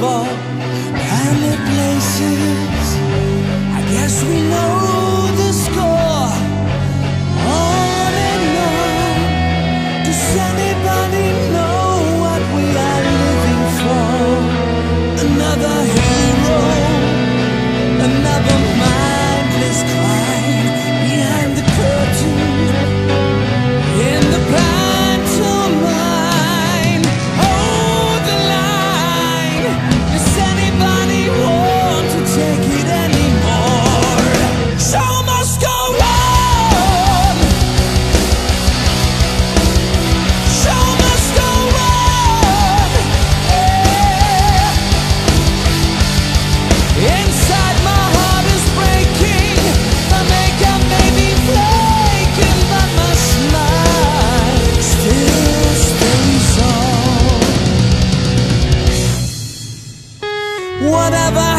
for kind of places. I guess we know whatever